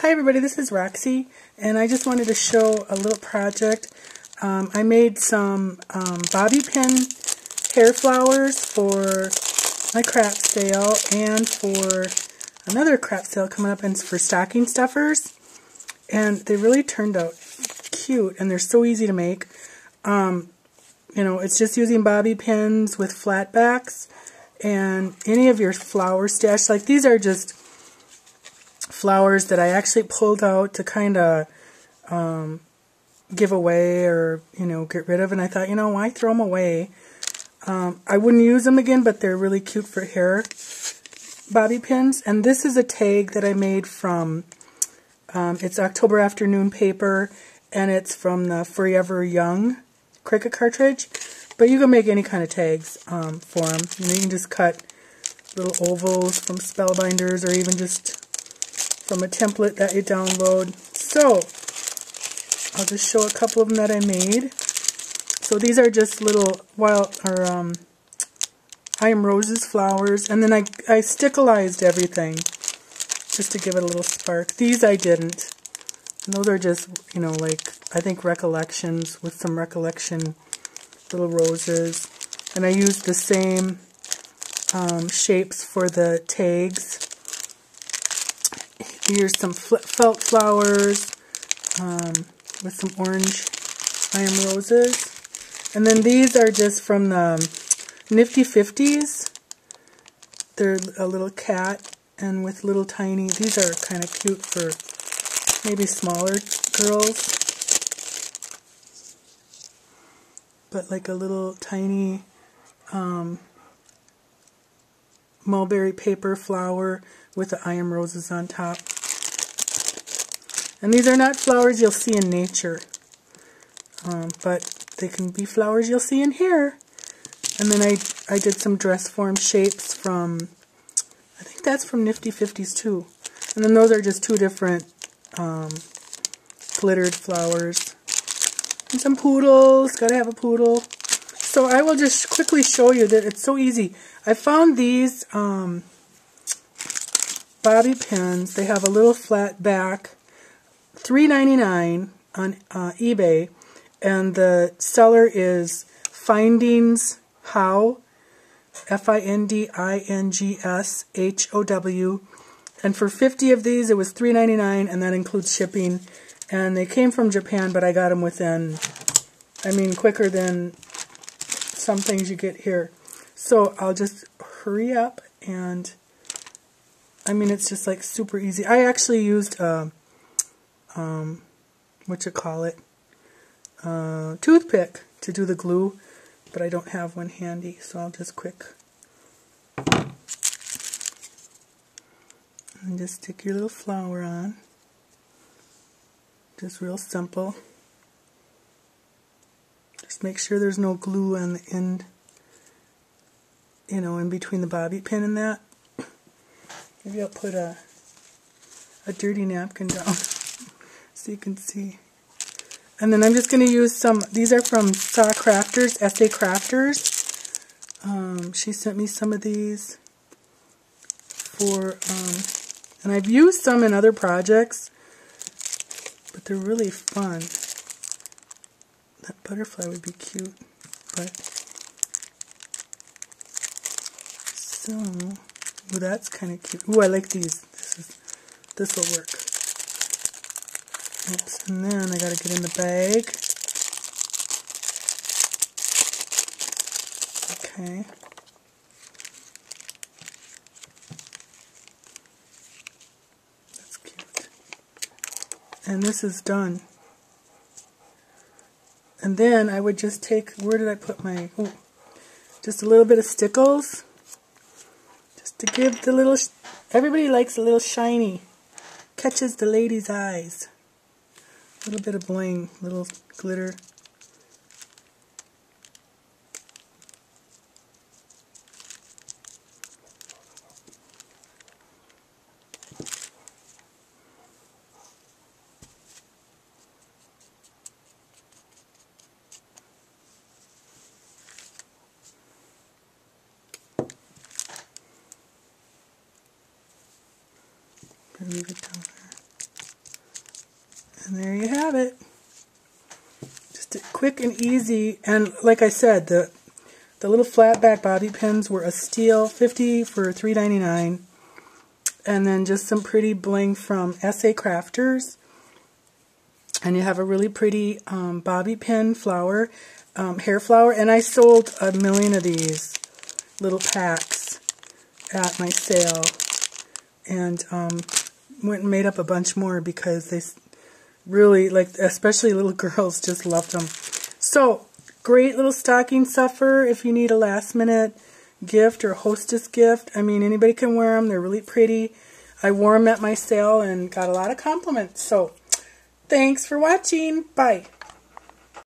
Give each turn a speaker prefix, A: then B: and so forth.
A: Hi everybody, this is Roxy, and I just wanted to show a little project. Um, I made some um, bobby pin hair flowers for my craft sale and for another craft sale coming up and for stocking stuffers. And they really turned out cute, and they're so easy to make. Um, you know, it's just using bobby pins with flat backs and any of your flower stash. Like these are just flowers that I actually pulled out to kind of um, give away or, you know, get rid of. And I thought, you know, why throw them away? Um, I wouldn't use them again, but they're really cute for hair bobby pins. And this is a tag that I made from, um, it's October Afternoon paper, and it's from the Forever Young Cricut cartridge. But you can make any kind of tags um, for them. You, know, you can just cut little ovals from Spellbinders or even just from a template that you download. So, I'll just show a couple of them that I made. So these are just little wild, or um, I am roses flowers, and then I, I stickelized everything just to give it a little spark. These I didn't. And those are just, you know, like, I think recollections with some recollection little roses. And I used the same um, shapes for the tags. Here's some felt flowers um, with some orange I am roses. And then these are just from the Nifty 50s. They're a little cat and with little tiny, these are kind of cute for maybe smaller girls. But like a little tiny um, mulberry paper flower with the I am roses on top. And these are not flowers you'll see in nature, um, but they can be flowers you'll see in here. And then I, I did some dress form shapes from, I think that's from Nifty 50s too. And then those are just two different um, glittered flowers. And some poodles, gotta have a poodle. So I will just quickly show you that it's so easy. I found these um, bobby pins. They have a little flat back $3.99 on uh, eBay, and the seller is Findings How, F-I-N-D-I-N-G-S-H-O-W, and for 50 of these it was $3.99, and that includes shipping, and they came from Japan, but I got them within, I mean, quicker than some things you get here. So I'll just hurry up, and, I mean, it's just like super easy. I actually used... Uh, um, what you call it, uh, toothpick to do the glue, but I don't have one handy, so I'll just quick and just stick your little flower on. Just real simple. Just make sure there's no glue on the end, you know, in between the bobby pin and that. Maybe I'll put a, a dirty napkin down. so you can see. And then I'm just going to use some, these are from Saw Crafters, Essay Crafters. Um, she sent me some of these for, um, and I've used some in other projects, but they're really fun. That butterfly would be cute, but, so, that's kind of cute. Oh, I like these. This is, this will work. And then I gotta get in the bag. Okay. That's cute. And this is done. And then I would just take, where did I put my, oh, just a little bit of stickles. Just to give the little, everybody likes a little shiny. Catches the lady's eyes. Little bit of bling, little glitter. leave it down. And there you have it. Just quick and easy. And like I said, the the little flat back bobby pins were a steal, 50 for $3.99. And then just some pretty bling from SA Crafters. And you have a really pretty um, bobby pin flower, um, hair flower. And I sold a million of these little packs at my sale. And um, went and made up a bunch more because they really, like, especially little girls just loved them. So, great little stocking stuffer if you need a last minute gift or hostess gift. I mean, anybody can wear them. They're really pretty. I wore them at my sale and got a lot of compliments. So, thanks for watching. Bye.